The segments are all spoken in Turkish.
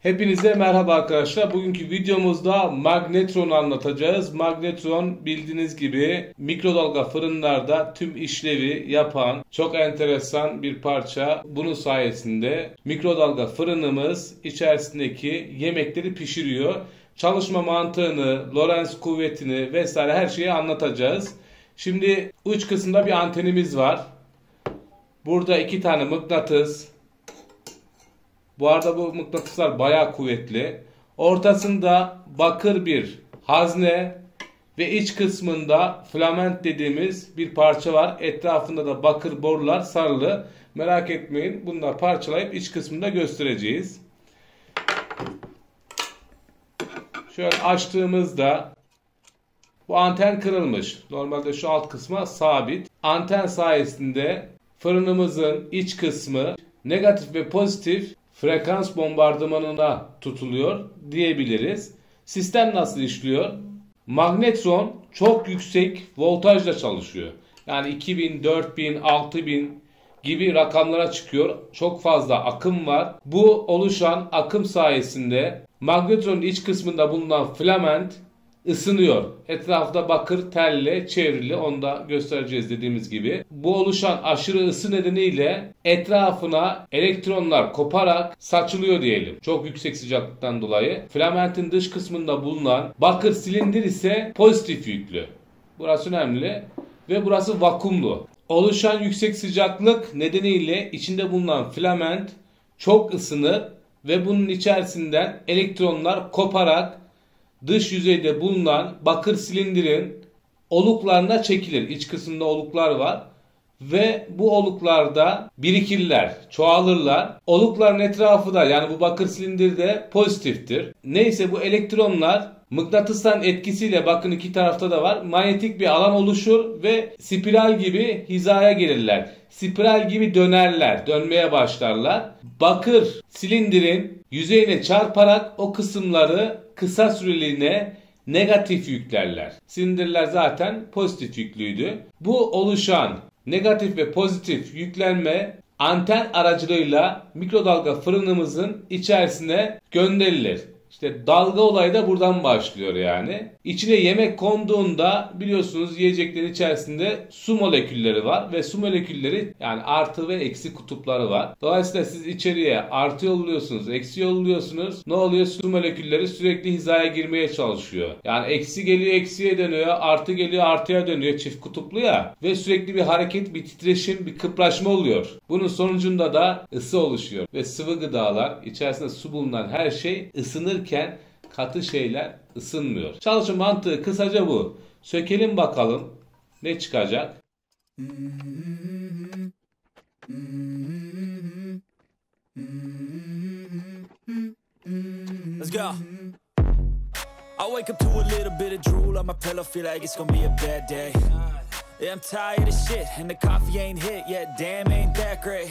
Hepinize merhaba arkadaşlar. Bugünkü videomuzda magnetron'u anlatacağız. Magnetron bildiğiniz gibi mikrodalga fırınlarda tüm işlevi yapan çok enteresan bir parça. Bunun sayesinde mikrodalga fırınımız içerisindeki yemekleri pişiriyor. Çalışma mantığını, Lorentz kuvvetini vesaire her şeyi anlatacağız. Şimdi uç kısımda bir antenimiz var. Burada iki tane mıknatıs, bu arada bu mıknatıslar bayağı kuvvetli. Ortasında bakır bir hazne ve iç kısmında filament dediğimiz bir parça var. Etrafında da bakır borular sarılı. Merak etmeyin bunları parçalayıp iç kısmında göstereceğiz. Şöyle açtığımızda bu anten kırılmış. Normalde şu alt kısma sabit. Anten sayesinde fırınımızın iç kısmı negatif ve pozitif frekans bombardımanına tutuluyor diyebiliriz. Sistem nasıl işliyor? Magnetron çok yüksek voltajla çalışıyor. Yani 2000, 4000, 6000 gibi rakamlara çıkıyor. Çok fazla akım var. Bu oluşan akım sayesinde magnetronun iç kısmında bulunan filament ısınıyor. Etrafta bakır telle çevrili onu da göstereceğiz dediğimiz gibi. Bu oluşan aşırı ısı nedeniyle etrafına elektronlar koparak saçılıyor diyelim. Çok yüksek sıcaklıktan dolayı. Filamentin dış kısmında bulunan bakır silindir ise pozitif yüklü. Burası önemli ve burası vakumlu. Oluşan yüksek sıcaklık nedeniyle içinde bulunan filament çok ısınır ve bunun içerisinden elektronlar koparak dış yüzeyde bulunan bakır silindirin oluklarına çekilir. İç kısmında oluklar var ve bu oluklarda birikirler, çoğalırlar. Olukların etrafı da yani bu bakır silindir de pozitiftir. Neyse bu elektronlar mıknatıstan etkisiyle bakın iki tarafta da var. Manyetik bir alan oluşur ve spiral gibi hizaya gelirler. Spiral gibi dönerler, dönmeye başlarlar. Bakır silindirin yüzeyine çarparak o kısımları kısa süreliğine negatif yüklerler. Silindirler zaten pozitif yüklüydü. Bu oluşan negatif ve pozitif yüklenme anten aracılığıyla mikrodalga fırınımızın içerisine gönderilir. İşte dalga olayı da buradan başlıyor yani. İçine yemek konduğunda biliyorsunuz yiyeceklerin içerisinde su molekülleri var ve su molekülleri yani artı ve eksi kutupları var. Dolayısıyla siz içeriye artı yolluyorsunuz, eksi yolluyorsunuz. Ne oluyor? Su molekülleri sürekli hizaya girmeye çalışıyor. Yani eksi geliyor eksiye dönüyor, artı geliyor artıya dönüyor çift kutuplu ya. Ve sürekli bir hareket, bir titreşim, bir kıpraşma oluyor. Bunun sonucunda da ısı oluşuyor. Ve sıvı gıdalar, içerisinde su bulunan her şey ısınırken katı şeyler ısınmıyor. Çalışma mantığı kısaca bu. Sökelim bakalım ne çıkacak. Let's go. I wake up to a little bit of drool on my pillow, feel like it's gonna be a bad day. Yeah, I'm tired of shit, and the coffee ain't hit yet. Damn, ain't that great.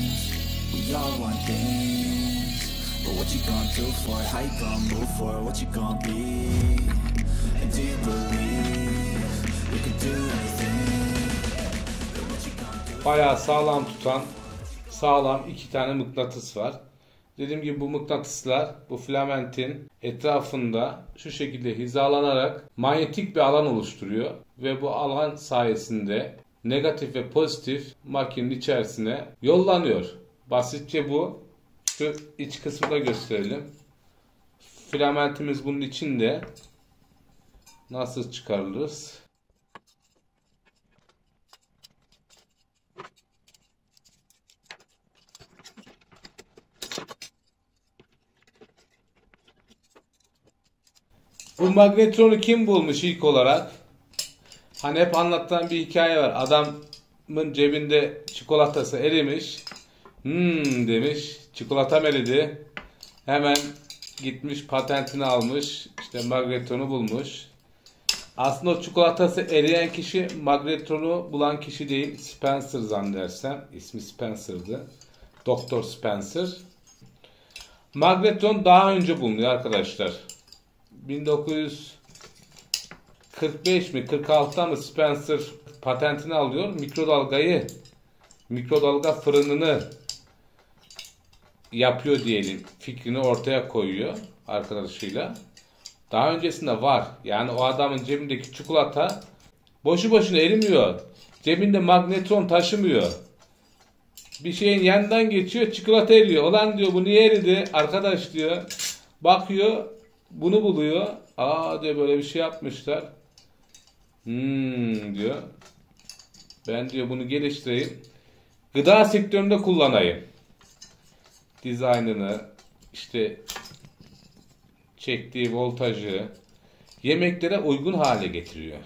we all want things But what you gonna do for it, how you gonna move for it, what you gonna be And do you believe you can do anything bayağı sağlam tutan sağlam iki tane mıknatıs var. Dediğim gibi bu mıknatıslar bu filamentin etrafında şu şekilde hizalanarak manyetik bir alan oluşturuyor ve bu alan sayesinde negatif ve pozitif makinenin içerisine yollanıyor. Basitçe bu. Şu iç kısmı da gösterelim. Filamentimiz bunun içinde. Nasıl çıkarırız? Bu magnetronu kim bulmuş ilk olarak? Hani hep anlatılan bir hikaye var. Adam adamın cebinde çikolatası erimiş. Hmm demiş. Çikolatam eridi. Hemen gitmiş patentini almış. İşte magnetronu bulmuş. Aslında o çikolatası eriyen kişi magnetronu bulan kişi değil. Spencer zannedersem. İsmi Spencer'dı. Doktor Spencer. Magnetron daha önce bulunuyor arkadaşlar. 1945 mi 46'da mı Spencer patentini alıyor. Mikrodalgayı mikrodalga fırınını yapıyor diyelim. Fikrini ortaya koyuyor arkadaşıyla. Daha öncesinde var. Yani o adamın cebindeki çikolata boşu boşuna erimiyor. Cebinde magnetron taşımıyor. Bir şeyin yanından geçiyor çikolata eriyor. Olan diyor bu niye eridi? Arkadaş diyor. Bakıyor bunu buluyor. Aa diyor böyle bir şey yapmışlar. Hmm diyor. Ben diyor bunu geliştireyim. Gıda sektöründe kullanayım. Dizaynını işte çektiği voltajı yemeklere uygun hale getiriyor.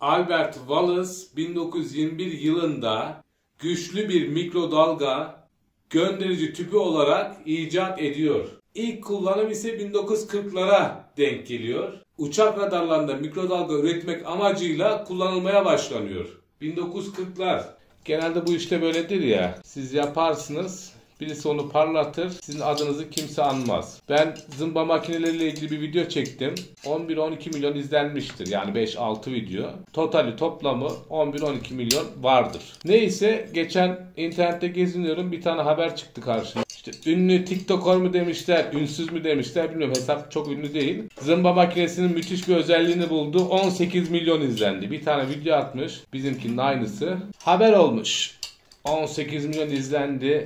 Albert Wallace 1921 yılında güçlü bir mikrodalga gönderici tüpü olarak icat ediyor. İlk kullanım ise 1940'lara denk geliyor. Uçak radarlarında mikrodalga üretmek amacıyla kullanılmaya başlanıyor. 1940'lar. Genelde bu işte böyledir ya. Siz yaparsınız, Birisi onu parlatır. Sizin adınızı kimse anmaz. Ben zımba makineleriyle ilgili bir video çektim. 11-12 milyon izlenmiştir. Yani 5-6 video. Totali toplamı 11-12 milyon vardır. Neyse geçen internette geziniyorum. Bir tane haber çıktı karşıma. İşte ünlü TikToker mu demişler, ünsüz mü demişler bilmiyorum. Hesap çok ünlü değil. Zımba makinesinin müthiş bir özelliğini buldu. 18 milyon izlendi. Bir tane video atmış. Bizimkinin aynısı. Haber olmuş. 18 milyon izlendi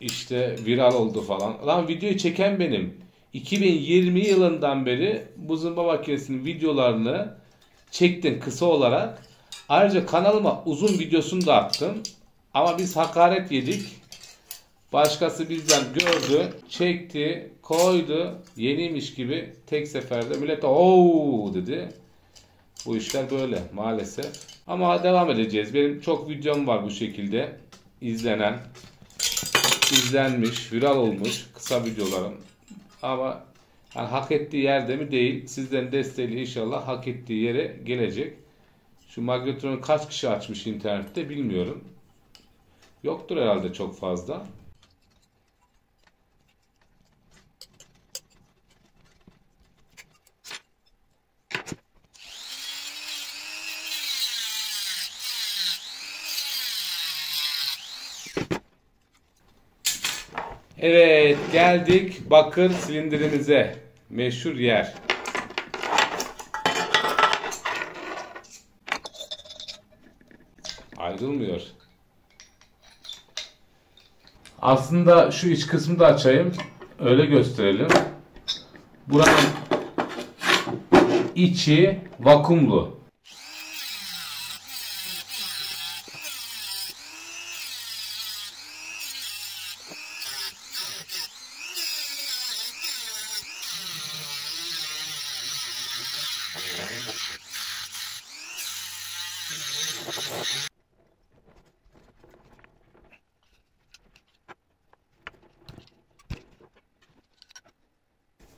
işte viral oldu falan. Lan videoyu çeken benim. 2020 yılından beri bu zımba makinesinin videolarını çektim kısa olarak. Ayrıca kanalıma uzun videosunu da attım. Ama biz hakaret yedik. Başkası bizden gördü, çekti, koydu, yeniymiş gibi tek seferde millet ooo dedi. Bu işler böyle maalesef. Ama devam edeceğiz. Benim çok videom var bu şekilde izlenen izlenmiş, viral olmuş kısa videolarım. Ama yani hak ettiği yerde mi değil. Sizden desteğiyle inşallah hak ettiği yere gelecek. Şu magnetronu kaç kişi açmış internette bilmiyorum. Yoktur herhalde çok fazla. Evet geldik bakır silindirimize. Meşhur yer. Ayrılmıyor. Aslında şu iç kısmı da açayım. Öyle gösterelim. Buranın içi vakumlu.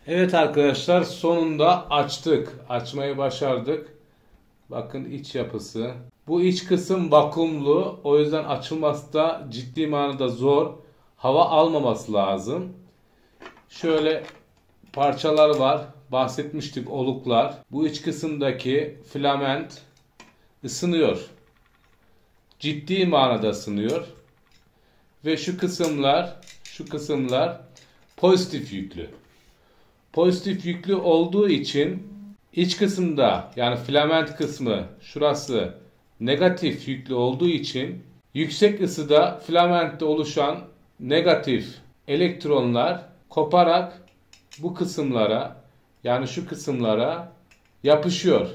Evet arkadaşlar sonunda açtık. Açmayı başardık. Bakın iç yapısı. Bu iç kısım vakumlu. O yüzden açılması da ciddi manada zor. Hava almaması lazım. Şöyle parçalar var. Bahsetmiştik oluklar. Bu iç kısımdaki filament ısınıyor. Ciddi manada ısınıyor. Ve şu kısımlar, şu kısımlar pozitif yüklü. Pozitif yüklü olduğu için iç kısımda yani filament kısmı şurası negatif yüklü olduğu için yüksek ısıda filamentte oluşan negatif elektronlar koparak bu kısımlara yani şu kısımlara yapışıyor.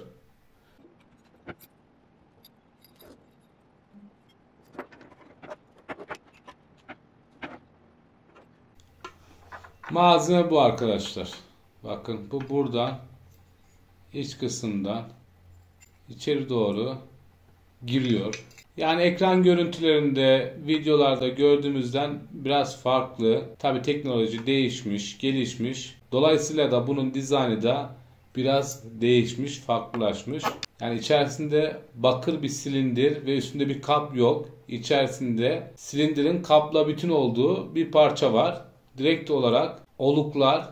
Malzeme bu arkadaşlar. Bakın bu buradan iç kısımdan içeri doğru giriyor. Yani ekran görüntülerinde, videolarda gördüğümüzden biraz farklı. Tabi teknoloji değişmiş, gelişmiş. Dolayısıyla da bunun dizaynı da biraz değişmiş, farklılaşmış. Yani içerisinde bakır bir silindir ve üstünde bir kap yok. İçerisinde silindirin kapla bütün olduğu bir parça var. Direkt olarak oluklar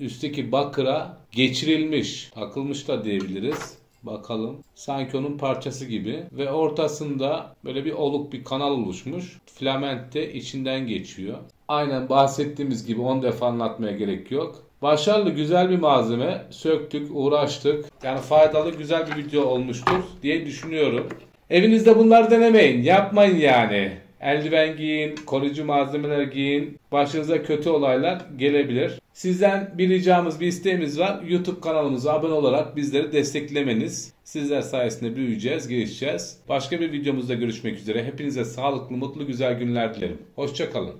üstteki bakıra geçirilmiş, takılmış da diyebiliriz. Bakalım. Sanki onun parçası gibi. Ve ortasında böyle bir oluk bir kanal oluşmuş. Filament de içinden geçiyor. Aynen bahsettiğimiz gibi 10 defa anlatmaya gerek yok. Başarılı güzel bir malzeme. Söktük, uğraştık. Yani faydalı güzel bir video olmuştur diye düşünüyorum. Evinizde bunları denemeyin. Yapmayın yani. Eldiven giyin, koruyucu malzemeler giyin. Başınıza kötü olaylar gelebilir. Sizden bir ricamız, bir isteğimiz var. YouTube kanalımıza abone olarak bizleri desteklemeniz. Sizler sayesinde büyüyeceğiz, gelişeceğiz. Başka bir videomuzda görüşmek üzere. Hepinize sağlıklı, mutlu, güzel günler dilerim. Hoşçakalın.